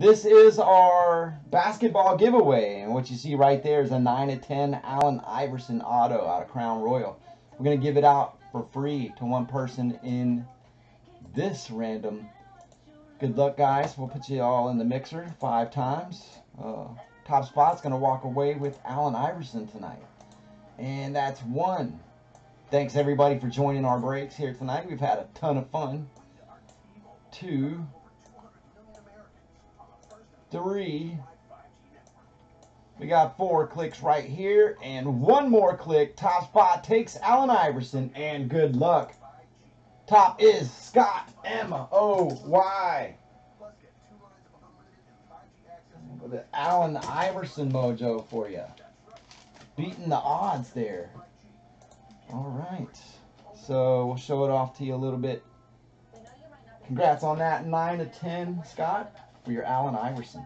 This is our basketball giveaway, and what you see right there is a 9 to 10 Allen Iverson auto out of Crown Royale. We're going to give it out for free to one person in this random. Good luck, guys. We'll put you all in the mixer five times. Uh, top spot's going to walk away with Allen Iverson tonight. And that's one. Thanks, everybody, for joining our breaks here tonight. We've had a ton of fun. Two three. We got four clicks right here, and one more click. Top spot takes Allen Iverson, and good luck. Top is Scott M O Y. The Allen Iverson mojo for you. Beating the odds there. All right. So we'll show it off to you a little bit. Congrats on that 9 to 10, Scott for your Allen Iverson.